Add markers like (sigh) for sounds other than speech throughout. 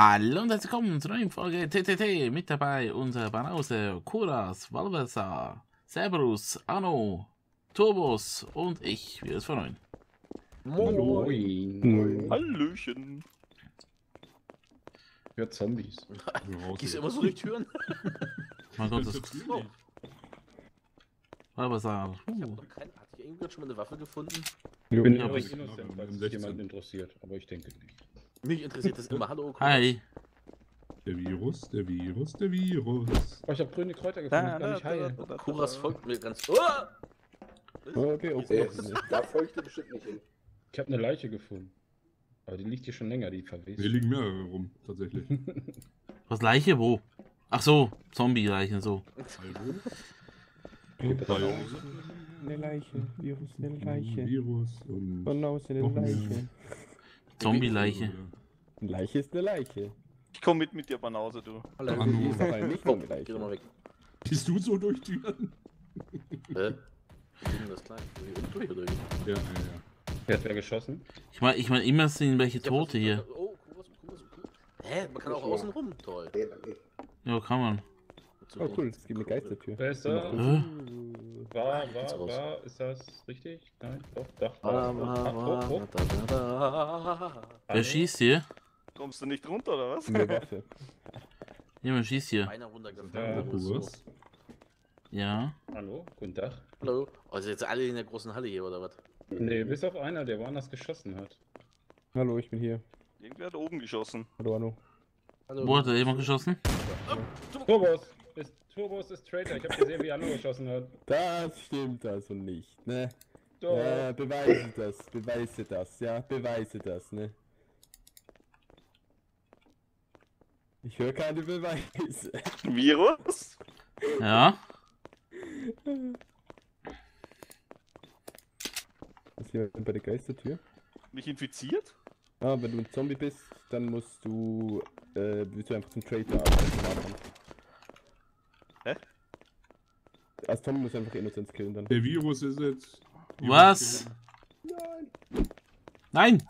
Hallo und herzlich willkommen zur neuen Folge TTT. Mit dabei unser Banause, Kuras, Valvesa, Cerberus, Anno, Turbos und ich, wie es von neun. Moin. Hallöchen. Ja, Zombies. (laughs) Gehst du immer so durch Türen? (laughs) Mein Gott, das (laughs) Oh, Valvesa. ich hab noch hat hier irgendjemand schon mal eine Waffe gefunden? Ich bin Ja, übrigens was- innocent, falls Im es 16. jemand interessiert, aber ich denke nicht. Mich interessiert das immer. Hallo, Kuras. Hi. Der Virus, der Virus, der Virus. Oh, ich habe grüne Kräuter gefunden, ich kann nicht heilen. Kuras folgt mir ganz. Oh! Okay, okay. Da folge ich dir bestimmt nicht hin. Ich habe eine Leiche gefunden. Aber die liegt hier schon länger, die verwest. Hier liegen mehrere rum, tatsächlich. (laughs) Was Leiche? Wo? Ach so, Zombie-Leichen, so. Bei Eine Leiche, Virus, eine Leiche. Virus und. Von außen eine. Leiche. Zombie-Leiche. Eine Leiche ist eine Leiche. Ich komm mit mit dir, Banause, du. Hallo. Hallo. Die ist aber nicht geh doch mal Leiche. weg. Gehst du so durch Türen? Hä? Ich bin das klein. Ich bin durch oder wie? Ja, ja, ja. Wer hat wer geschossen? Ich meine, ich mein, immer sind welche Tote hier. Oh. Hä? Man kann auch außen rum. Toll. Ja, kann man. Oh cool, es gibt eine Geistertür. Wer ist da? War, war, war, ist das richtig? Nein, doch, doch. Ah, war. ah, Ah, ah, oh, oh. da, da, da. Wer schießt hier? Kommst du nicht runter, oder was? Eine Waffe. Jemand schießt hier. Beinahe runtergefallen. Ja, so. Ja. Hallo, guten Tag. Hallo. Also jetzt alle in der großen Halle hier, oder was? Nee, bis auf einer, der woanders geschossen hat. Hallo, ich bin hier. Irgendwer hat oben geschossen. Hallo, Anno. Hallo. Wo hat da jemand geschossen? Turbos! Ist, Turbos ist Traitor, ich habe gesehen, wie Anno geschossen hat. Das stimmt also nicht, ne? Doch. Ja, beweise das, beweise das, ja, beweise das, ne? Ich höre keine Beweise. (laughs) Virus? Ja. Was ist hier bei der Geistertür? Mich infiziert? Ah, wenn du ein Zombie bist, dann musst du, äh, bist du einfach zum Traitor arbeiten. Hä? Musst du einfach Innocence killen dann. Der Virus ist jetzt. Was? Nein!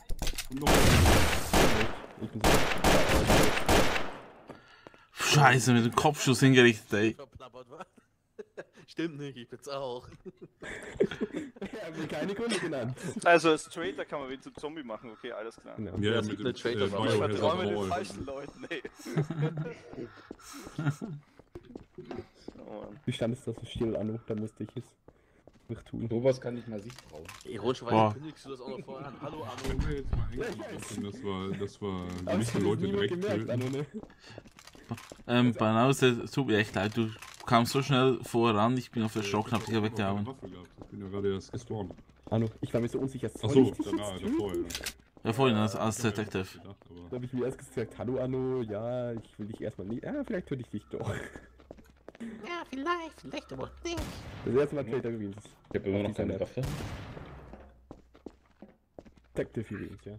So. Scheiße, mit dem Kopfschuss hingerichtet, ey. Verplappert, (laughs) wa? Stimmt nicht, ich bin's auch. Ich habe mir keine Gründe genannt. Also als Traitor kann man wen zum Zombie machen, okay, alles klar. Genau. Ja, Ja, mit mit dem Traitor äh, Ich vertraue den Wall. falschen Leuten, nee. (laughs) (laughs) oh Mann. Wie standest du da so still, Anno? Da musste ich es nicht tun. Sowas kann ich mal Sicht trauen. Boah. Ironischerweise kündigst du das auch noch vorher an. Hallo, jetzt mal eingreifen? Das war, das war, habe Leute direkt gemerkt, Anno, töten. ne? Ähm, Banause, tut mir echt leid, du kamst so schnell voran, ich bin auf der Stock, hab dich ja hab weggehauen. Ich bin ja gerade erst gespawnt. Anno, ich war mir so unsicher. soll Achso, ich dich danach, jetzt töten? davor, ja. Ja, vorhin als, als hab Detective. Da habe ich mir erst gesagt, hallo Anno, ja, ich will dich erstmal nicht. Ja, vielleicht töte ich dich doch. Ja, vielleicht, vielleicht aber nicht. Das erste Mal Traitor gewesen. Ich habe immer noch keine Waffe. Detective übrigens, ja.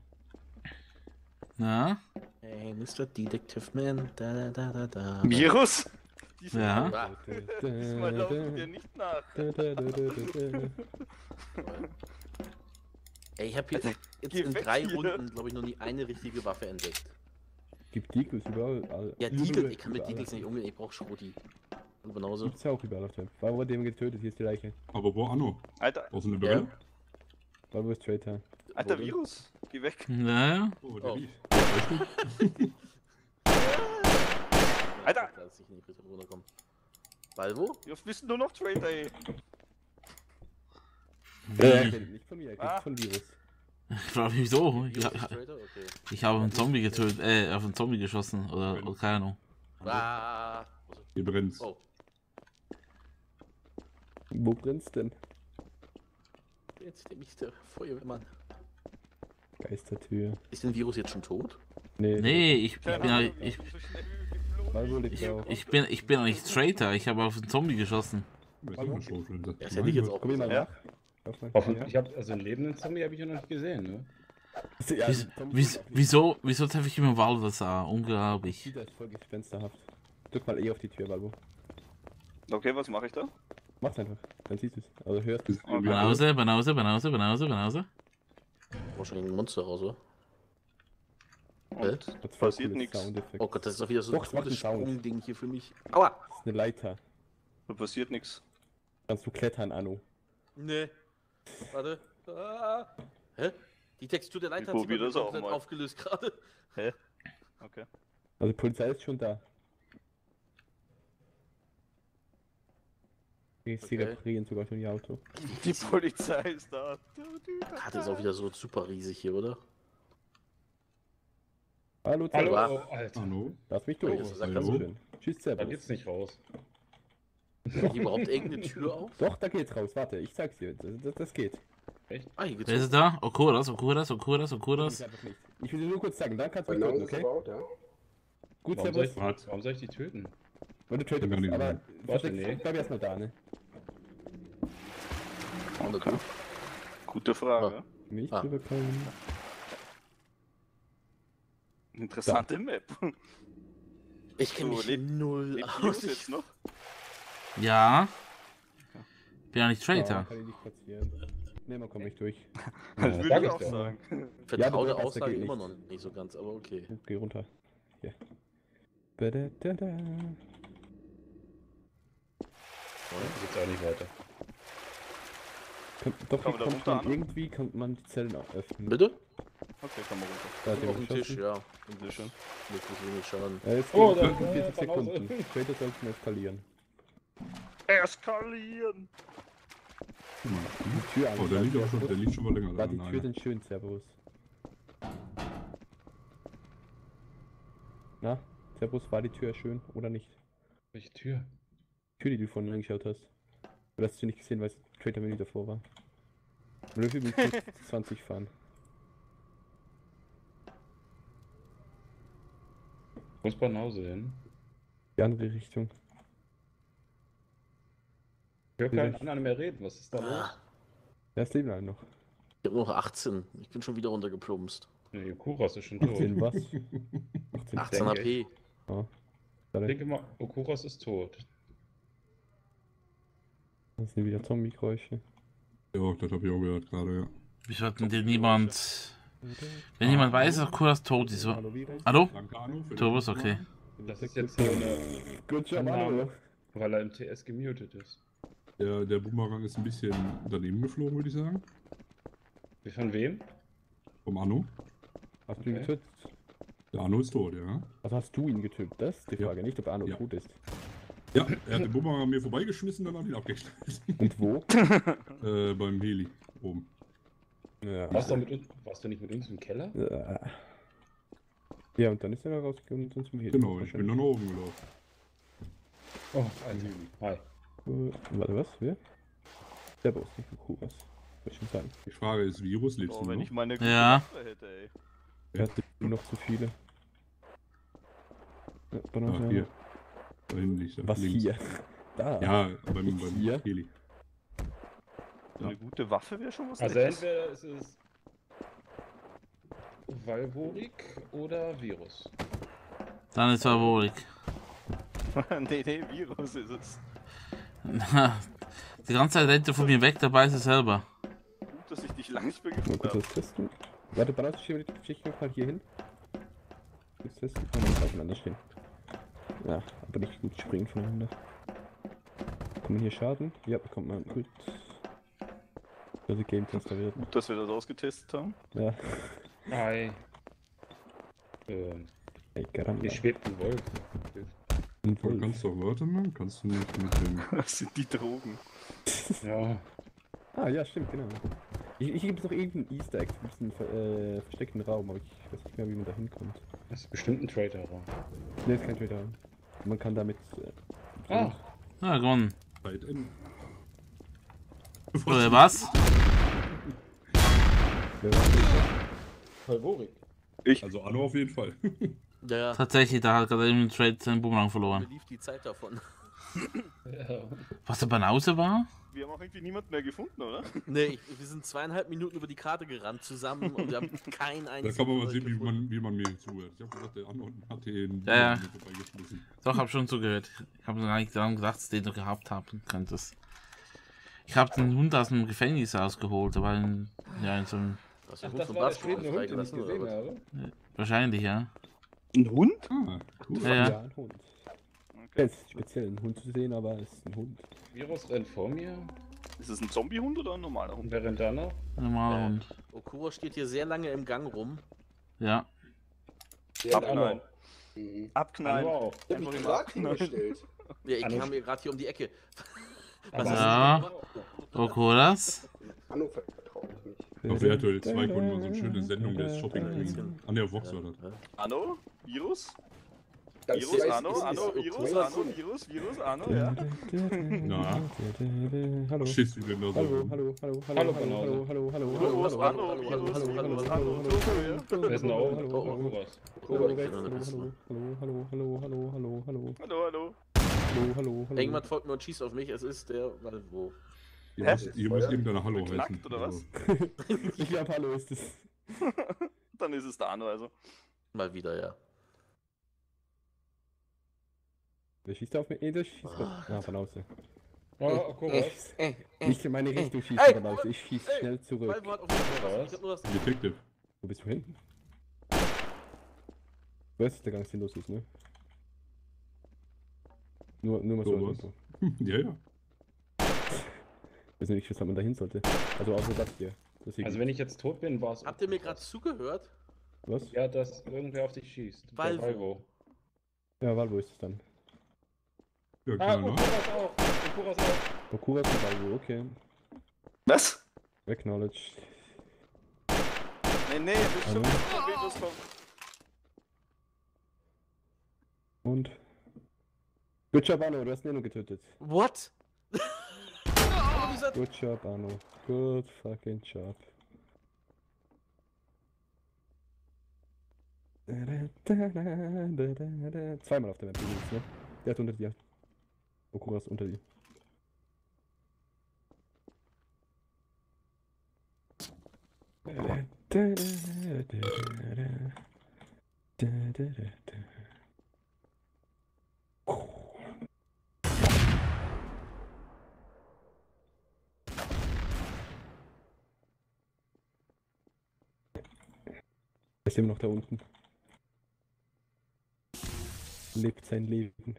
Na? Hey, Mr. Detective Man, da da da da. Virus? Ja. Ah, Diesmal laufen wir nicht nach. Ey, ich habe hier jetzt Geh in weg drei hier. Runden, glaube ich, noch nie eine richtige Waffe entdeckt. Gibt Deagles überall. all- Ja, Deagles, ich kann mit. Deagles nicht umgehen, ich brauche Schroti. Und genauso. Gibt's ja auch überall auf der Map. Warum wurde jemand getötet? Hier ist die Leiche. aber wo Anno? Alter, Aus dem Ja. Labyrinth? Warum ist Traitor? alter Wurde? Virus. Geh weg. (laughs) Naja. Oh, der Oh. lief. (laughs) Alter. Dass ich nicht richtig runterkomme. Balvo? Wie oft bist du nur noch Traitor, ey? Er kennt nicht von mir, er Ah. von Virus. (laughs) Ich mich wieso. Ich? Okay. ich habe einen Zombie getötet, äh, auf einen Zombie geschossen, oder, oder keine Ahnung. Ah. Hier brennt's. Oh, Wo brennt's denn? jetzt nehme ich der Feuerwehrmann. Geistertür. Ist denn Virus jetzt schon tot? Nee. Nee, ich, ich bin, ja- Ahnung, ich, ich, ich bin, ich bin eigentlich Traitor, ich habe auf einen Zombie geschossen. Ja, das hätte ich jetzt auch Komm mal Ja. ich habe also einen lebenden Zombie habe ich noch nicht gesehen, ne? Ja, Wieso, wieso, wieso, wieso treffe ich immer Walvasar? Unglaublich. Dieser ist voll gespensterhaft. Drück mal eh auf die Tür, Balbo. Okay, was mache ich da? Mach's einfach. Dann siehst du's. Also hörst du's. Banause, Banause, Banause, Banause, Banause. Wahrscheinlich ein Monster raus, oder? Und voll passiert nichts. Oh Gott, das ist doch wieder so Doch, ein es Sound. Sprungding hier für mich. Aua! Das ist eine Leiter. Da passiert nichts. Kannst du klettern, Anno. Nee. Warte. Ah. Hä? Die Textur der Leiter Ich hat sich das auch komplett mal. aufgelöst gerade. Hä? Okay. Also die Polizei ist schon da. Ich sie Okay. reparieren sogar schon ihr Auto. (laughs) Die Polizei ist da. Karte ist auch wieder so super riesig hier, oder? Hallo, Hallo, Alter. Hallo? Lass mich durch. Oh, schön. Tschüss, Da Zerberus. geht's nicht raus. Geht überhaupt irgendeine Tür auf? Doch, da geht's raus. Warte, ich sag's dir. Das, das, das geht. Ah, hier geht's Wer ist da? Okuras, Okuras, Okuras, Ich Okuras. Ich will dir nur kurz sagen, dann kannst du mich töten, okay? Gut, Warum soll, Servus. warum soll ich die töten? Weil du töten nicht aber versteck- nee. bleib erstmal da, ne? Und da drüben. Gute Frage. Nicht Ah. rüberkommen. Interessante Map. Ich kenne So, mich null Lebt aus. Ich, jetzt noch? Ja. Bin ja nicht Ja, Traitor. kann ich nicht platzieren. Ne, man kommt nicht durch. (laughs) Das Ja, würde ich ich auch sagen. vertraue Ja, Aussage immer nicht. noch nicht so ganz, aber okay. Geh runter. Hier. Badadada. Geht's auch nicht weiter. Kommt, doch, Kann kommt man, irgendwie kann man die Zellen auch öffnen. Bitte? Okay, kann man runter. Da Auf dem Tisch, ja. Sehr schön. Möglichst wenig Schaden. Äh, es Oh, geht da- 45 da- Pause. Sekunden. Später sollten wir eskalieren. Eskalieren! Die Tür Oh, der liegt aber schon, der liegt schon mal länger War da. die Tür denn schön, Servus? Na, Servus, war die Tür schön oder nicht? Welche Tür? Die Tür, die du vorhin angeschaut hast. Oder hast du nicht gesehen, weil es Traitor Menü davor war? Löwe mit 20 fahren. Muss bei nach Hause hin. Die andere Richtung. Ich höre keinen anderen mehr reden. Was ist da los? Ah, Da ist Leben noch. ich habe noch 18. Ich bin schon wieder runtergeplumpst. Nee, Kuras ist schon tot. 18 was? 18 18 denke HP. Ja. Ich Schade. denke mal, Okuras ist tot. Das sind wieder Zombie-Geräusche. Ja, das habe ich auch gehört gerade, ja. Ich hatte dir niemand. Wenn jemand weiß, dass Okuras tot ist. Hallo, Turbos, okay. Das ist jetzt hier eine, Good job, Annahme, Hallo. weil er im TS gemutet ist. Der, der Boomerang ist ein bisschen daneben geflogen, würde ich sagen. Wie von wem? Vom Anno. Hast du ihn Okay. getötet? Der Anno ist tot, ja. Also hast du ihn getötet? Das ist die Ja. Frage, nicht ob Arno Ja. tot ist. Ja, er hat den Boomerang an mir vorbeigeschmissen, dann hat ihn abgeschnallt. Und wo? (laughs) äh, beim Heli oben. ja. Warst du, mit uns, warst du nicht mit uns im Keller? Ja. Ja, und dann ist er da rausgekommen und uns mit Genau, ich bin dann nach oben gelaufen. Oh, Alter. Hi. Äh, Warte, was? Wer? Der Boss, nicht cool, was? Soll ich schon sagen. Die Frage ist, Virus lebst Oh, du wenn noch? ich meine gute Ja. Waffe hätte, ey. Er hat nur noch zu viele. Ja. Ah, hier. Er. Was links. hier? Da. Ja, beim, beim Hier? Heli. So eine gute Waffe wäre schon was Also Nettes. entweder ist es Valvorik oder Virus. Dann ist wohlig. (laughs) nee, nee, Virus ist es. (laughs) Die ganze Zeit rennt er von mir weg, dabei ist er selber. Gut, dass ich dich nicht gefunden kurz habe. was testen. Warte, Banane, schiebe die Geschichte mal hier hin. Kurz testen. Kann man aufeinander stehen. Ja, aber nicht gut springen voneinander. Kann man hier Schaden? Ja, bekommt man. Gut. Also Game Tester wird. Gut, dass wir das ausgetestet haben. Ja. Hi. Ähm, Ey, Garant. hier schwebt ein Wolf. Und Du kannst doch, warte mal, kannst du nicht mit dem. (laughs) Das sind die Drogen. Ja. Ah, ja, stimmt, genau. Hier, hier gibt es noch irgendeinen Easter Egg, gibt es einen äh, versteckten Raum, aber ich weiß nicht mehr, wie man da hinkommt. Das ist bestimmt ein Traitor-Raum. Ne, ist kein Trader. Man kann damit. Äh, Ah, Ja, gewonnen. Oder was? wer war das? Valvorik. Ich. Also Anno auf jeden Fall. (laughs) Ja. Tatsächlich, da hat gerade im Trade seinen Boomerang Mir verloren. lief die Zeit davon. Ja. Was der Banause war? Wir haben auch irgendwie niemanden mehr gefunden, oder? Nee, wir sind zweieinhalb Minuten über die Karte gerannt zusammen und wir haben (laughs) keinen Da einzigen. kann man mal sehen, wie gefunden. man, wie man mir zuhört. Ich habe gesagt, der Anno hat den Ja, ja. Vorbeigeschmissen. Doch, hab schon zugehört. Ich habe gar nicht daran gedacht, dass du den du gehabt haben könntest. Ich habe den Hund aus dem Gefängnis rausgeholt, aber in, ja, in so einem Ach, Hund das vom war der Bastard schwebende Hund, den ich gesehen was? habe. Wahrscheinlich, ja. Ein Hund? Ah, cool. Ja, ja. ein Hund. Okay. Jetzt speziell ein Hund zu sehen, aber es ist ein Hund. Virus rennt vor mir. Ist es ein Zombie-Hund oder ein normaler Und Hund? wer rennt da noch? Normaler Äh. Hund. Okura steht hier sehr lange im Gang rum. Ja. Abknallen. Mhm. Abknallen. Ich hab mich gerade hingestellt. Ja, ich kam hier gerade hier um die Ecke. (laughs) Was ist Ja. Okuras. Hanno vertraut mich nicht. Auf RTL 2 konnte man so eine schöne Sendung des Shopping. An der Vox. Ja. Anno? Virus? Virus, heißt, Anno, ist Anno, okay. Virus, Anno, Virus, Virus, Anno, ja. Na? Hallo. Denn da so? Hallo, hallo, hallo, Hallo, hallo, hallo, hallo, hallo, Hallo, hallo, hallo, Anno, hallo, Virus, hallo, hallo, Virus, hallo, Anno, hallo, Turbo, ja. Wer ist denn da oben? hallo, hallo, hallo, Oh, hallo, nicht hallo, hallo, hallo, hallo, hallo, hallo, Hallo, hallo. hallo, hallo, hallo. Irgendwann folgt mir und schießt auf mich. Es ist der Valvo. Ihr Hä? müsst, ihr müsst eben deine Hallo Beknackt, heißen. oder was? Also, Ich glaube, hallo ist es. Dann ist es der Anno, also. Mal wieder, ja. Wer schießt auf mich? Eh, der schießt Oh auf. Ah, Banause. Oh, Okuras. Nicht in meine Richtung schießen, Ey, Banause. Ich schieß ey, schnell zurück. Geschossen. Ich hab nur das. Detective. Wo bist du hin? Du weißt, dass der ganz sinnlos ist, ne? Nur, nur mal so. So was. (laughs) Ja, ja. Ich weiß nicht, was man da hin sollte. Also außer das hier. Deswegen. Also wenn ich jetzt tot bin, war es. Habt ihr mir gerade zugehört? was? Ja, dass irgendwer auf dich schießt. Valvo. Ja, Valvo ist es dann. Ja, Ah, kann er noch. Okuras auch. Okuras auch. Okuras und Valvo, okay. Was? Acknowledged. Nee, nee, ist schon Hallo? Und? Good job, Arno, du hast Neno getötet. What? Good job, Arno. Good fucking job. Zweimal auf der Map übrigens, ne? Der hat unter dir. Okuras unter dir. Ist immer noch da unten. Lebt sein Leben.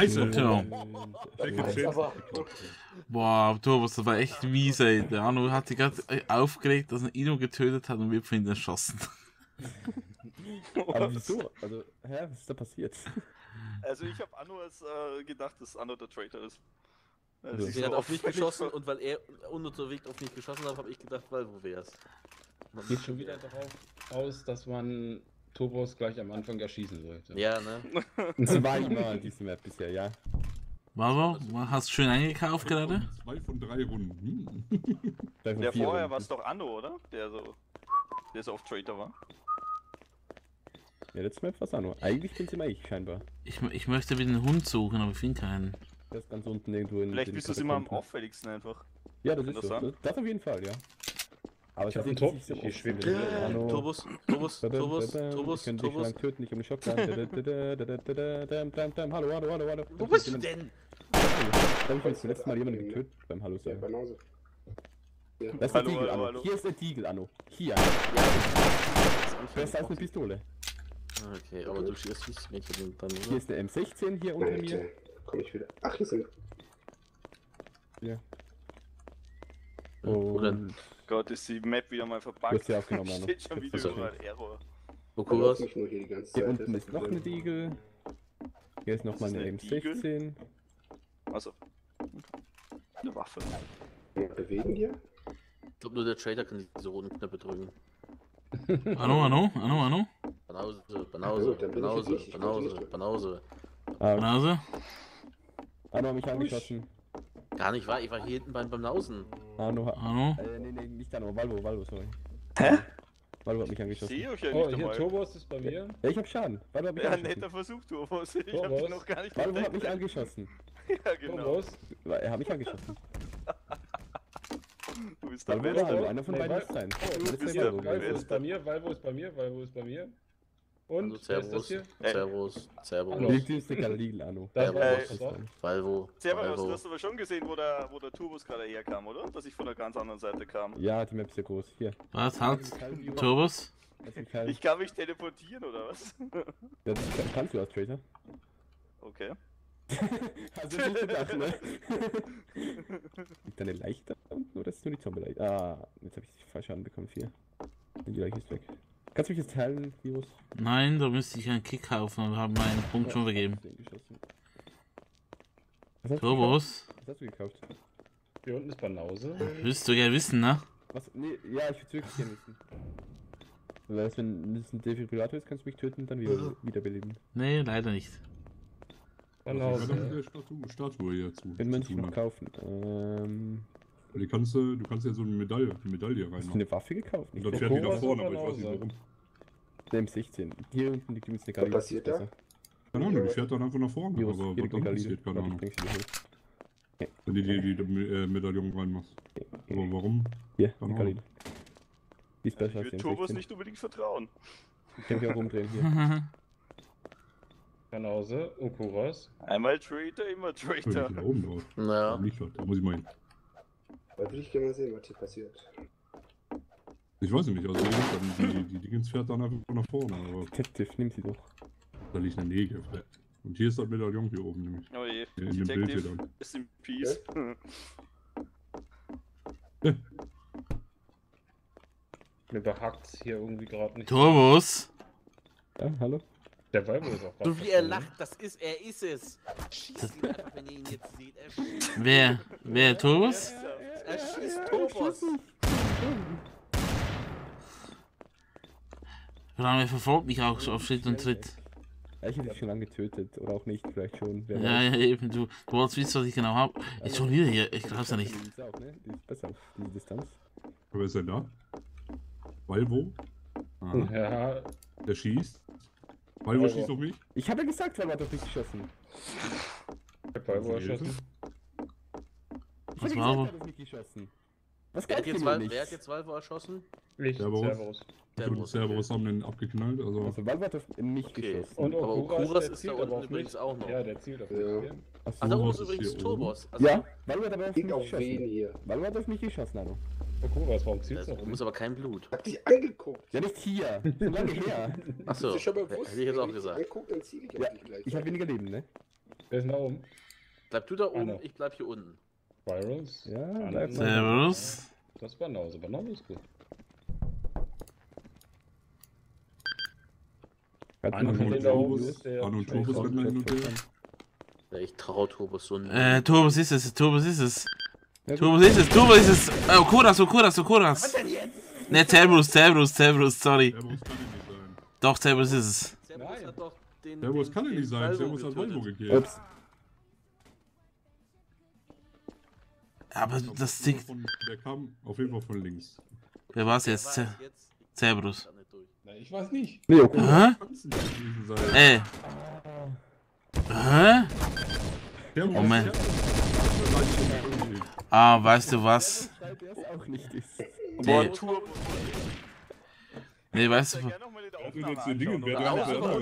Scheiße. Genau. Boah, Turbos, das war echt mies, ey. Der Arno hat sich gerade aufgeregt, dass er Ino getötet hat und wir von ihm erschossen. (laughs) Aber wieso? Also, hä, was ist da passiert? (laughs) Also ich habe Anno als, äh, gedacht, dass Anno der Traitor ist. Weil Also, sie Der hat so auf mich geschossen und weil er ununterwegs auf mich geschossen hat, habe ich gedacht, Valvo wär's. Geht schon wieder darauf aus, dass man Turbos gleich am Anfang erschießen sollte. Ja, ne? (laughs) Zweimal diese Map bisher, ja. Bravo, hast du schön eingekauft gerade? Zwei von drei Runden. Hm. Drei von Der vorher Runden. war es doch Anno, oder? Der so, der so auf Traitor war. Ja, letzte Map war's auch nur. Eigentlich bin's immer ich, scheinbar. Ich, ich möchte wieder einen Hund suchen, aber ich finde keinen. Der ist ganz unten irgendwo in Vielleicht den bist du es immer am auffälligsten einfach. Ja, das Kann ist das so. das auf jeden Fall, ja. Aber Ich hab es einen nicht so ich oft, schweb finde in ich. der Hallo. Badam, Turbus, badam, Turbus, Ich kann dich lang töten, ich. Dadadadadadadam, dam, dam. Hallo, hallo, hallo, hallo. Wo bist du denn? Ich jetzt zum letzten Mal jemanden getötet beim Hallo ja, sagen. Ja. Das ist der Diegel, hallo. Hier ist der Diegel, Anno. Hier. Ja, Besser als eine Pistole. Okay, aber du schießt dieses Mädchen dann, Hier ist eine M16 hier unter mir. Komm ich wieder. Ach, hier sind. Wo denn? Und Gott, ist die Map wieder mal verpackt. sie aufgenommen, Anno. Steht schon wieder Achso. überall Error. Okuras? nicht nur hier hier Zeit. unten ist noch eine Diegel. Hier ist nochmal eine eine Diegel? M16. Also. Eine Waffe. Mal bewegen hier. Ich glaube nur der Trader kann diese roten Knöpfe drücken. Anno, Anno, Anno, Anno. Banause, Banause, ich Banause, ich Banause. Banause. Ah. Anno hat mich angeschossen. Gar nicht wahr, ich war hier hinten beim, beim Nausen. Anno hat. Anno. Äh, nee, nee, nicht Anno. Valvo, Valvo, sorry. Hä? Valvo hat mich Ich angeschossen. sehe euch ja Oh, nicht hier, einmal. Turbos ist bei mir. Ja, ich hab Schaden. Valvo hat mich Ja, angeschossen. netter Versuch, Turbos. Ich hab Turbos. dich noch gar nicht Valvo hat mich angeschossen. (laughs) Ja, genau. Turbos. Er hat mich angeschossen. Du bist der Valvo Beste. Valvo, einer von beiden ist sein. Oh, Meine du bist ja- Valvo Valvo ist bei mir, Valvo ist bei mir, Valvo ist bei mir. Und, Also wer ist das Servus, hier? Servus, Servus. Liegt ist der Galil, Anno. Da ist Servus. Valvo, Servus, du Valvo. hast aber schon gesehen, wo der, wo der Turbos gerade herkam, oder? Dass ich von der ganz anderen Seite kam. Ja, die Map ist ja groß. Hier. Was? Turbos. Turbos? Ich kann mich teleportieren, oder was? (laughs) Ja, das kann- kannst du als Traitor. Okay. (laughs) Hast du nicht gedacht, ne? (laughs) Liegt deine Leiche da unten oder ist nur die Zombie-Leiche? Ah, jetzt habe ich falsch anbekommen. Vier. Und die Leiche ist weg. Kannst du mich jetzt teilen, Virus? Nein, da müsste ich einen Kick kaufen und habe meinen Punkt schon vergeben. Was? Turbos? Was hast du gekauft? Hier unten ist Banause. Willst du gerne wissen, ne? Was? Nee, ja, ich würde wirklich gerne wissen. Weil das, wenn das ein Defibrillator ist, kannst du mich töten und dann wieder, wiederbeleben. Nee, leider nicht. Was hat das mit Banause. der Statue, Statue hier zu, Wenn man sich noch kaufen. Ähm, Die kannst du, du kannst ja so eine Medaille, eine Medaille hast du eine Waffe gekauft? Und Nicht dann fährt die nach vorne, aber ich weiß nicht warum. der M16. Hier unten liegt übrigens eine Galil. passiert da? Keine Ahnung, die fährt dann einfach nach vorne, Virus, aber was dann passiert, keine ich Ahnung. Wenn die die, die, die äh, Medaillon reinmachst. Aber warum? Hier, Keine eine Ahnung. Galil. Die ist Also besser ich als würde die Turbos M16. nicht unbedingt vertrauen. Ich kann mich auch umdrehen hier. (laughs) Banause. Okuras. Einmal Traitor, immer Könnte ich Traitor. da oben drauf. Naja, Nicht was, da muss ich mal hin. Da würde ich gerne mal sehen, was hier passiert. Ich weiß nicht, also die, die, die Dingens fährt dann einfach nach vorne, aber Detective, nimm sie doch. da liegt eine Nägel. Und hier ist das Medaillon hier oben nämlich. Oh je, In dem Bild hier Detective dann. ist in Peace. (laughs) Mir behackt hier irgendwie gerade nicht. Turbos? Ja, hallo? Der Valvo ist auch gerade so wie er verschwunden. lacht, das ist, er ist es. Schießt ihn einfach, wenn ihr ihn jetzt seht. Er schießt, Wer? Wer? Turbos? Er schießt Turbos. Verdammt, er verfolgt mich auch so auf Schritt und Tritt. Ja, ich hätte dich schon lange getötet. Oder auch nicht, vielleicht schon. Wer Ja, ja, eben, du, du wolltest wissen, was ich genau habe. Ist schon wieder hier, ich glaub's ja nicht. Die ist auch, ne? Die ist besser auf diese Distanz. Wer ist denn da? Valvo? Aha. Ja, Der schießt. Valvo schießt auf mich. Ich habe ja gesagt, Valvo hat auf mich geschossen. ich hab Valvo erschossen. Was hat auf mich geschossen. Was Wer hat, jetzt Val nicht? wer hat jetzt Valvo erschossen? Ich, Servus. Servus. Und Cerberus haben den abgeknallt, also. Also Valvo hat mich Okay. geschossen. Und Aber Okuras, ist da unten übrigens auch noch. Ja, der zielt auf Ja. mich. Ach so, Ach, da oben das ist übrigens. Turbos. Also, Ja, Valvo hat aber auf mich geschossen. hier. Valvo hat auf mich geschossen, Alter. Okuras, warum zielst du Da auf muss mich? aber kein Blut. Hab dich angeguckt. Ja, nicht hier. Schon lange her. (laughs) Achso, hätte ich jetzt auch gesagt. Anguckt, dann ziel ich auf Ja, dich gleich. ich habe weniger Leben, ne? Wer ist denn da oben? Bleib du da oben, ich bleib hier unten. Virals? Ja, Anno. bleib mal. Servus. Das ist Banause. Banause ist gut. Einer von ist der. Arno Traitor. Turbos rennen hin und her. Ja, ich trau Turbos so nicht. Äh, Turbos ist es, Turbos ist es. Ja. Turbos ist es, Turbos ist es. Oh, Kuras, oh, Kuras, oh, Kuras. denn jetzt? Ne, Cerberus, Cerberus, Cerberus, sorry. Cerberus kann nicht sein. Doch, Cerberus ist es. Cerberus hat doch den. Cerberus den- kann den nicht sein. Cerberus hat. Valvo gekillt. Aber das Ding, Von, der kam auf jeden Fall von links. wer war's Wer jetzt? war es jetzt? Ich Cerberus. Na, ich weiß nicht. Nee, okay. Hä? Gewesen sein. Äh. Hä? Moment. Cerberus- Ah, weißt du was? Der auch nicht ist. Nee, weißt du, Ja, aber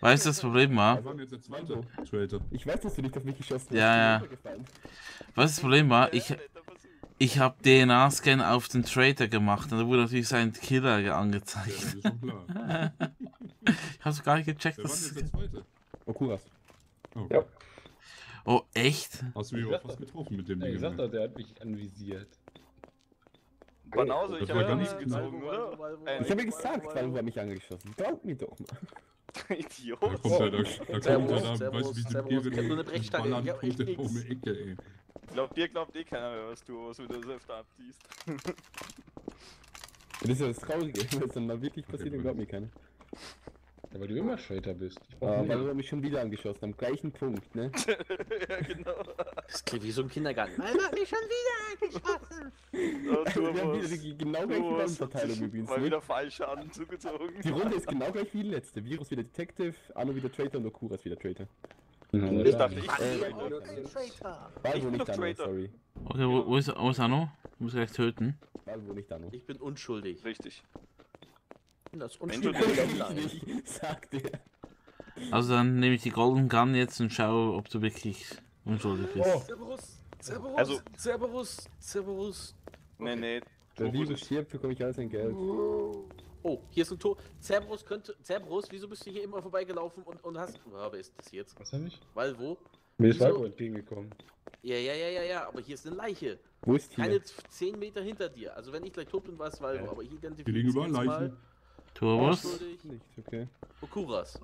weißt du, das Problem war? Wir waren jetzt der. Ich weiß, dass du nicht auf mich geschossen hast. Ja, ja. Was das Problem war? Ich, ich habe DNA-Scan auf den Traitor gemacht und da wurde natürlich sein Killer Ja, angezeigt. das ist schon klar. (laughs) Ich hab's gar nicht gecheckt. Wer war denn Dass... jetzt der zweite? Oh, Ja. Oh, echt? Hast du mich auch fast getroffen mit dem Ja, Ding. ich sag doch, der hat mich anvisiert. Banause, ich habe genau. gezogen, oder? Äh, Ich habe ja gesagt, Valvo hat mich angeschossen. Glaub mir doch mal. (laughs) Idiot. Da kommt er, da, da kommt Servus, da, weißt du, wie die. Tiere Ich hab nur eine Brechstange, ballern, ich hab kommt echt der um die. Ecke, ey. Glaubt dir glaubt eh keiner mehr, was du, was du das öfter abziehst. Das ist ja das Traurige. (laughs) Wenn es dann mal wirklich passiert, dann glaubt mir keiner. Ja, weil du immer Traitor bist. Ich Ah, weil du mich schon wieder angeschossen am gleichen Punkt, ne? (laughs) ja, genau. Das klingt wie so ein Kindergarten. Nein, hat mich schon wieder angeschossen. Oh, Wir haben wieder die genau gleiche sich übrigens. Mal Ne? wieder Fallschaden zugezogen. Die Runde ist genau gleich wie die letzte. Virus wieder Detective, Anno wieder Traitor und Okuras wieder Traitor. Ja, Ich dachte, ich Äh, bin Traitor. Weil Ich wo bin nicht Anno, Traitor. sorry. Okay, wo, wo, ist, wo ist Anno? Ich muss gleich töten. Nicht Anno. Ich bin unschuldig. Richtig. Das Wenn unschuldig. nicht, sagt er. Also dann nehme ich die Golden Gun jetzt und schaue, ob du wirklich unschuldig bist. Oh. Cerberus, Cerberus, Also- Cerberus, Cerberus. Nee, nee. Der ist- stirbt, bekomme ich alles sein Geld. Oh, hier ist ein Tor. Cerberus könnte. Cerberus, wieso bist du hier immer vorbeigelaufen und, und hast. Oh, wer ist das jetzt? Was hab ich? Weil wo? Mir ist? Valvo entgegengekommen. Ja, ja, ja, ja, ja, aber hier ist eine Leiche. Wo ist Keine hier? 10 Meter hinter dir. Also wenn ich gleich tot bin, war es Ja. aber hier Hier liegen identifiziert überall mal Leichen. Turbos? Nicht, okay. Okuras.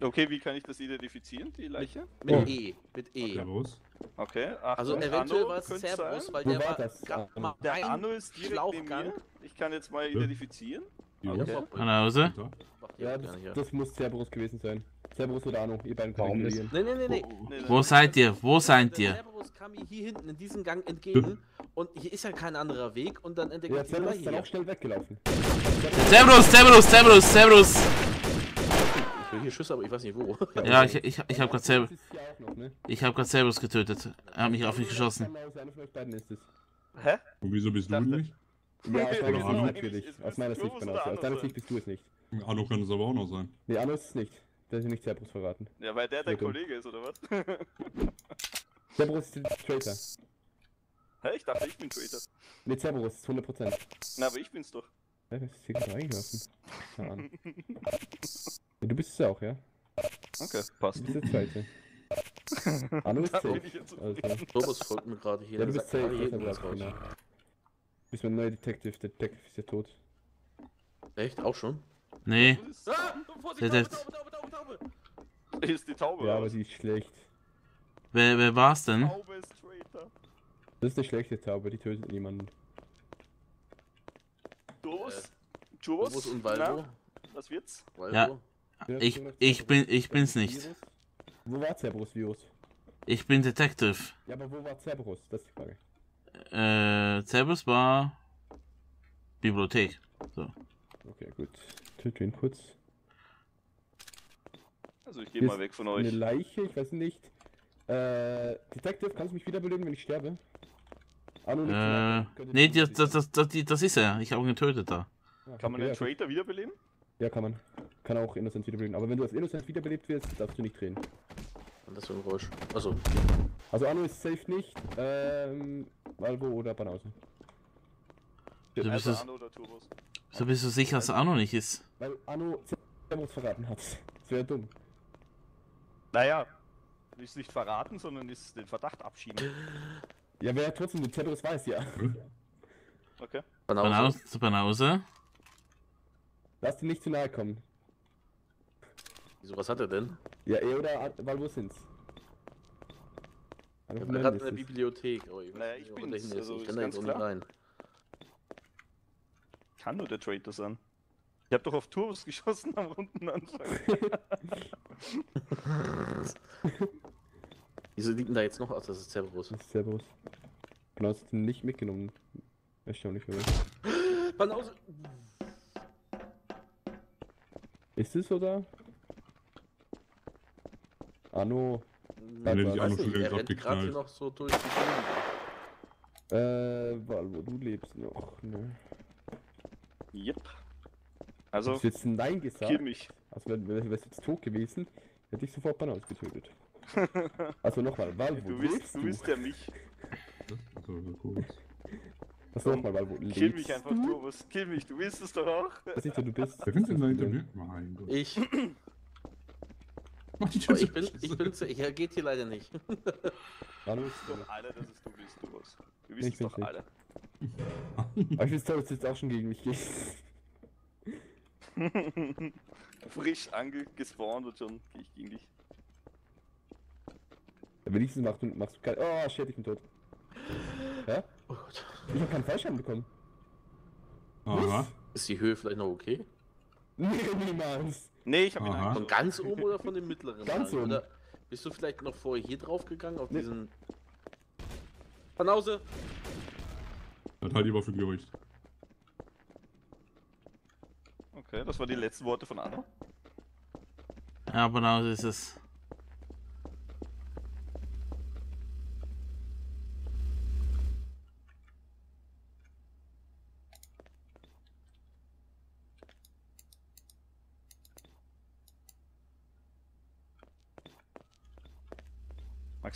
Okay, wie kann ich das identifizieren, die Leiche? Mit Oh. E. Mit E. Servus. Okay, Achtung, Also eventuell Anno war es könnte Cerberus, sein. weil Wo der war war das? mal Der Anno ist direkt neben mir. Ich kann jetzt mal Ja. identifizieren. Ja. Okay. Okay. Nach Hause? Da. Macht ihr Ja, das, das muss Cerberus gewesen sein. Cerberus oder Anno, ihr beiden Warum ist-. Nee, nee, nee, nee. Wo seid ihr? Wo seid Der ihr? Cerberus kam mir hier hinten in diesen Gang entgegen und hier ist ja kein anderer Weg und dann entdeckt Ja, ich die Cerberus ist dann auch schnell weggelaufen. Cerberus, Cerberus, Cerberus, Cerberus! Ich will hier Schüsse, aber ich weiß nicht wo. Ja, ich, ich, ich habe gerade Das Cerberus, ne? ich hab grad Cerberus getötet. Er hat mich auf mich geschossen. Hä? Und wieso bist du nicht? Ja, aus meiner Ja, Sicht Anno. natürlich. Aus meiner Sicht, genau. oder Aus deiner? Sicht bist du es nicht. Anno kann es aber auch noch sein. Nee, Anno ist es nicht. Der ist nicht Cerberus verraten. Ja, weil der dein Ja. Kollege ist, oder was? (laughs) Cerberus ist der Traitor. Hä? Ich dachte, ich bin Traitor. Nee, Cerberus ist 100%. Na, aber ich bin's doch. Ja, was ist hier gerade reingelaufen? Keine Ahnung. Ja, du bist es auch, ja? Okay, Du passt. bist der Zweite. (laughs) Anno ist bin safe. Also, Turbos folgt mir gerade hier. ja, du bist safe. Hier ist bist mein neuer Detective. Der Detective ist ja tot. Echt? Auch schon? Nee, Ah! Vorsicht, Taube, Taube, Taube, Taube, Taube! Ist die Taube Ja, aber die ist schlecht. wer, wer war's denn? Taube ist Traitor. Das ist eine schlechte Taube, die tötet niemanden. Turbos? Turbos Turbos? und Valvo. Na, was wird's? Valvo. Ja. Ich, ich bin, ich bin's nicht. Wo war Cerberus Virus? Ich bin Detective. Ja, aber wo war Cerberus? Das ist die Frage. Äh, Cerberus war Bibliothek. Okay, gut. Töte ihn kurz. Also ich gehe mal weg von Eine euch. Leiche, ich weiß nicht. Äh, Detective, kannst du mich wiederbeleben, wenn ich sterbe? Anno nicht Äh, nee, das, das, das, das, das ist er. Ich habe ihn getötet da. Ah, Kann man den ja. Traitor wiederbeleben? Ja, kann man. Kann auch Innocent wiederbeleben. Aber wenn du als Innocent wiederbelebt wirst, darfst du nicht drehen. Und das für ein Geräusch. Achso. Also Anno ist safe nicht. Ähm, Valvo oder Banause. Du bist, Also Anno oder Turbos? so bist du sicher, dass er auch noch nicht ist. Weil Anno Cerberus verraten hat. (laughs) Das wäre dumm. Naja, ist nicht verraten, sondern ist den Verdacht abschieben. Ja, wer trotzdem den Cerberus weiß, ja. Okay. Banause. Banause. Banause. Lass ihn nicht zu nahe kommen. Wieso, was hat er denn? Ja, er oder Valvo sind's. War beiden gerade in der. Bibliothek. Aber ich Naja, nicht, ich dahin ist. also Ich ist kann da ganz jetzt auch nicht klar. rein. Kann nur der Traitor sein. Ich hab doch auf Turbos (laughs) geschossen am Rundenanfang. (laughs) Wieso liegt denn da jetzt noch aus? Das ist Cerberus. Das ist Cerberus. Genau, hast du ihn nicht mitgenommen. Erstaunlich für mich. Banause. Ist es oder? Anno. Nee, ich Anno nicht, schon längst rennt gerade hier abgeknallt. noch so durch die Gegend. Äh, Valvo, du lebst noch, ne? yep. Also, Hast du jetzt Nein gesagt? kill mich. Also, wenn du wärst jetzt tot gewesen, hätte ich sofort Banause getötet. (laughs) Also nochmal, Valvo, Du bist, lebst du du? bist ja mich. Also, (laughs) cool. Also nochmal, Valvo, lebst Kill mich einfach, du? Turbos. Kill mich, du willst es doch auch. Das ist so, du bist. Wer findest denn da hinter mir? Mein Gott. Ich, (clears throat) Mach die aber Tür ich bin, ich bin zu, er geht hier leider nicht. (laughs) Valvo ist Doch, Alter, das ist du bist. Du Ich bist es bin's doch, nicht. Alter. (laughs) Aber ich toll, dass du jetzt auch schon gegen mich gehst. (laughs) Frisch angespawnt und schon gehe ich gegen dich. Ja, wenigstens machst du, machst du kein. Oh shit, ich bin tot. Hä? Oh Gott. Ich hab keinen Fallschaden bekommen. Aha. Ist die Höhe vielleicht noch okay? Nee, niemals. Nee, ich habe ihn Aha. Von ganz oben oder von dem mittleren? Ganz Rang? oben. Oder bist du vielleicht noch vorher hier drauf gegangen, auf Nee. diesen... Panause! Das halte ich aber für Gerücht. Okay, das waren die letzten Worte von Anno. Ja, so ist es.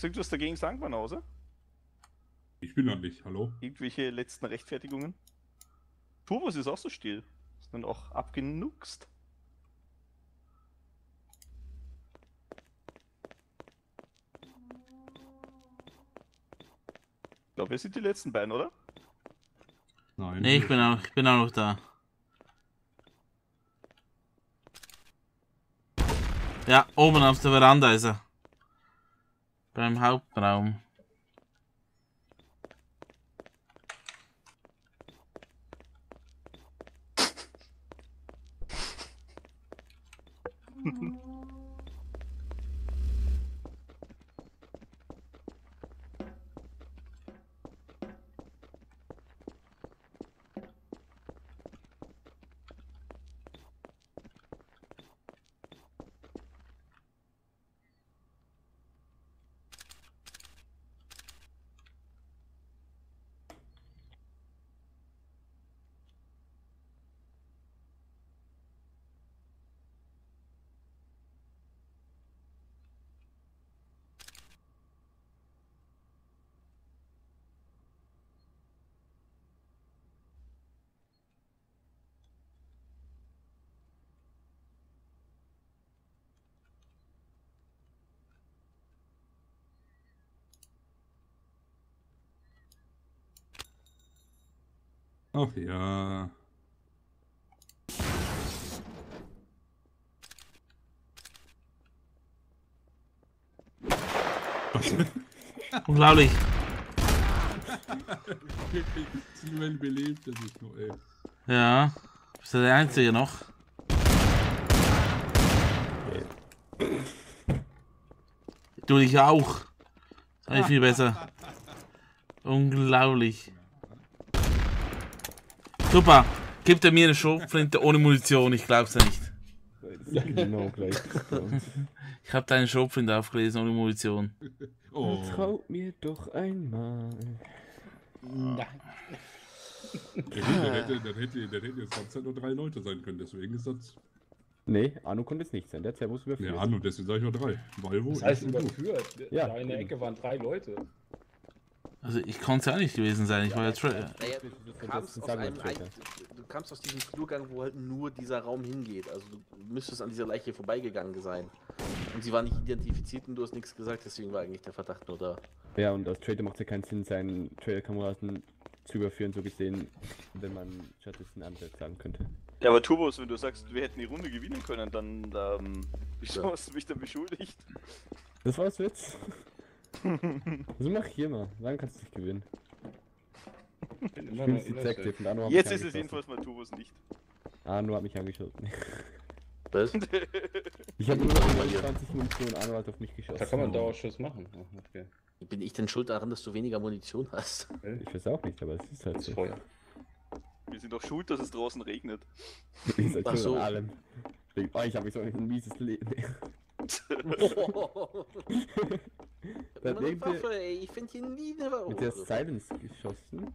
Du irgendwas dagegen sagen, Banause? Ich bin halt nicht, hallo? Irgendwelche letzten Rechtfertigungen? Turbos ist auch so still. Ist dann auch abgenuxt. Ich glaube, wir sind die letzten beiden, oder? Nein. Nee, ich bin auch, ich bin auch noch da. Ja, oben auf der Veranda ist er. Beim Hauptraum. Ach ja. Unglaublich. Silvan belebt, das ist nur, ey. Ja. Bist du der Einzige noch? Du dich auch. Sei viel besser. Unglaublich. Super. Gibt er mir eine Schrotflinte ohne Munition? Ich glaub's ja nicht. Genau gleich. Ich habe deine Schrotflinte aufgelesen ohne Munition. Oh. Traut mir doch einmal. Nein. Dann hätte, dann hätte, dann hätte jetzt halt nur drei Leute sein können, deswegen ist das. Nee, Arno konnte es nicht sein. Der Servus überführt. Ja, nur deswegen sage ich nur drei. Volvo, Das heißt überführt. Ja, Da in der. Ecke waren drei Leute. Also ich konnte es ja auch nicht gewesen sein. Ich war ja Tra Naja, Das du kamst, aus einem, Sagenvertreter. ein- du kamst aus diesem Flurgang, wo halt nur dieser Raum hingeht. Also du müsstest an dieser Leiche vorbeigegangen sein. Und sie war nicht identifiziert und du hast nichts gesagt, deswegen war eigentlich der Verdacht nur da. Ja, und als Trader macht es ja keinen Sinn, seinen Trader-Kameraden zu überführen, so gesehen, wenn man stattdessen anders sagen könnte. Ja, aber Turbos, wenn du sagst, wir hätten die Runde gewinnen können, dann, ähm, wieso Ja. hast du mich dann beschuldigt? Das war's Witz. (laughs) Also mach hier mal, dann kannst du dich gewinnen. Ich immer bin noch jetzt Detective Jetzt mich ist es jedenfalls mal Turbos nicht. Arno hat mich angeschossen. Was? (laughs) Ich habe nur noch 20 Munition, Arno hat auf mich geschossen. Da kann man Dauerschuss machen. Ach, okay. Bin ich denn schuld daran, dass du weniger Munition hast? Ich weiß auch nicht, aber es ist halt so. Feuer. Wir sind doch schuld, dass es draußen regnet. (laughs) Ach so. allem. Wegen euch habe ich so ein mieses Leben. (laughs) Da Da denkt Waffe, ey. Ich finde hier nie eine Waffe. Mit der Silence geschossen.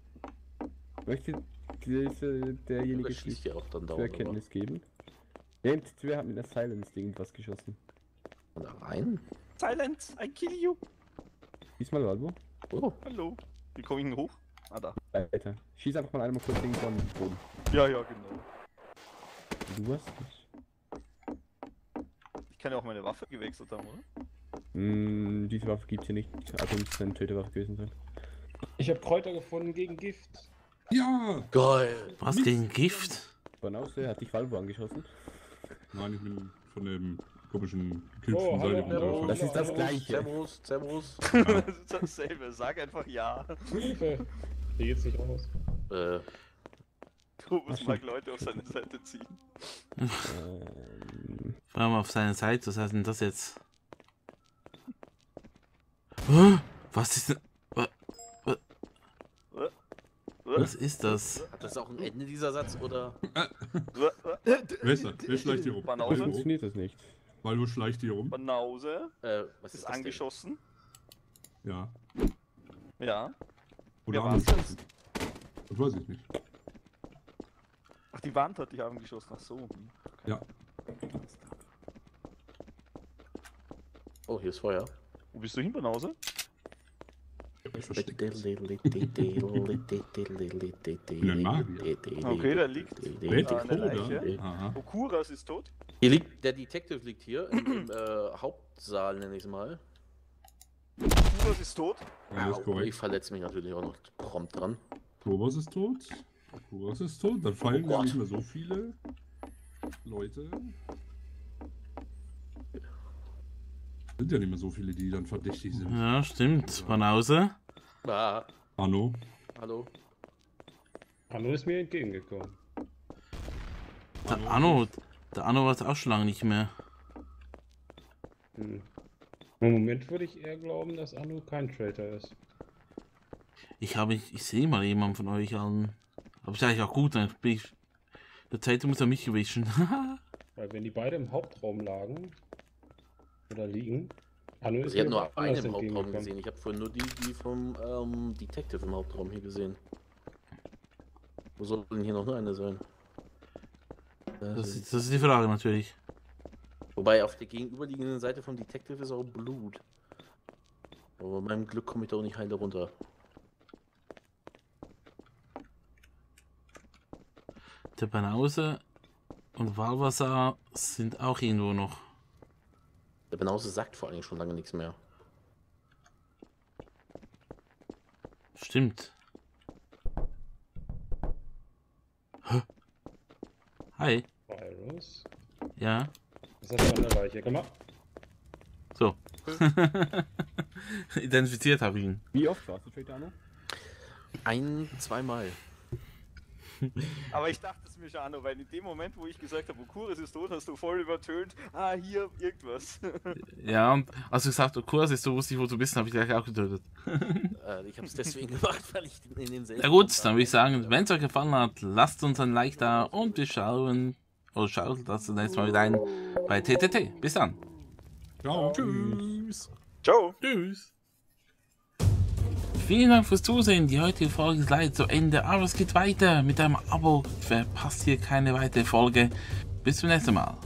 Möchte diese, derjenige Das schießt ja auch dann zur dauernd. aber- Erkenntnis geben? Irgendwer hat mit der Silence irgendwas geschossen. Da rein? Silence, I kill you. Diesmal Volvo. Oh. Hallo. Wie komme ich denn hoch? Ah, da. Weiter. Schieß einfach mal einmal kurz gegen den Boden. Ja, ja, genau. Du hast kann ja auch meine Waffe gewechselt haben, oder? Mm, diese Waffe gibt's hier nicht. Also muss eine Tötewaffe gewesen sein. Ich habe Kräuter gefunden gegen Gift. Ja! Geil. Was gegen Gift? Banause hat dich Valvo angeschossen. Nein, ich bin von dem komischen Oh, geknüpften hallo. Das ist das gleiche. Servus, Servus. (laughs) das ist dasselbe. Sag einfach ja. Hilfe! Hier geht's nicht raus. äh, Ach so. mag Leute auf seine Seite ziehen. (laughs) (laughs) Ähm, Mal auf seine Seite, was heißt denn das jetzt? Was ist denn. wa- wa- Was ist das? Hat das auch ein Ende, dieser Satz, oder? (laughs) Wer schleicht hier rum? Banause? funktioniert das nicht. Balvo schleicht hier rum. Banause Äh, was ist ist das denn? angeschossen. Ja. Ja. Oder war's angeschossen. Das weiß ich nicht. Ach, die Wand hat dich angeschossen. Ach so. Ja. Oh, hier ist Feuer. Wo bist du hin, Banause? Okay, da liegt Ah, eine Leiche. Okuras ist tot. Hier liegt, der Detective liegt hier im, im äh, Hauptsaal, nenne ich es mal. Okuras ist tot. Ja, ist Au, ich verletze mich natürlich auch noch prompt dran. Thomas ist tot. Thomas ist tot. Dann fallen Oh Gott. nicht mehr so viele Leute. Sind ja nicht mehr so viele, die dann verdächtig sind. Ja, stimmt. Banause. Ah, Arno. hallo. Hanno ist mir entgegengekommen. Der Anno. Der Anno war es auch schon lange nicht mehr. Hm. Im Moment würde ich eher glauben, dass Anu kein Traitor ist. Ich habe, ich, ich sehe mal jemanden von euch allen. Aber ist eigentlich auch gut, dann bin ich. Der Zeit muss er mich gewischen. (laughs) Weil wenn die beide im Hauptraum lagen oder liegen, ist Also ich habe nur einen im Hauptraum gesehen. Ich habe vorhin nur die, die vom ähm, Detective im Hauptraum hier gesehen. Wo soll denn hier noch nur eine sein? Das ist, das ist die Frage natürlich. Wobei auf der gegenüberliegenden Seite vom Detective ist auch Blut. Aber bei meinem Glück komme ich da auch nicht heile runter. Der Banause und Walvasar sind auch irgendwo noch. Der Banause sagt vor allem schon lange nichts mehr. Stimmt. Hi. Virus. Ja. Was hast du an der Leiche gemacht? So. (laughs) Identifiziert habe ich ihn. Wie oft warst du Arno? Ein, zweimal. (laughs) Aber ich dachte es mir schon, Anno, weil in dem Moment, wo ich gesagt habe, Okuras ist tot, hast du voll übertönt. Ah, hier, irgendwas. (laughs) Ja, und als du gesagt hast, Kurs ist so, wusste ich, wo du bist, habe ich gleich auch getötet. (laughs) Äh, ich habe es deswegen gemacht, weil ich in denselben. Ja gut, dann würde ich sagen, wenn es euch gefallen hat, lasst uns ein Like da und wir schauen, oder schaut das nächste Mal wieder ein bei TTT. Bis dann. Ciao. Tschüss. Ciao. Tschüss. Vielen Dank fürs Zusehen. Die heutige Folge ist leider zu Ende, aber es geht weiter. Mit einem Abo verpasst ihr keine weitere Folge. Bis zum nächsten Mal.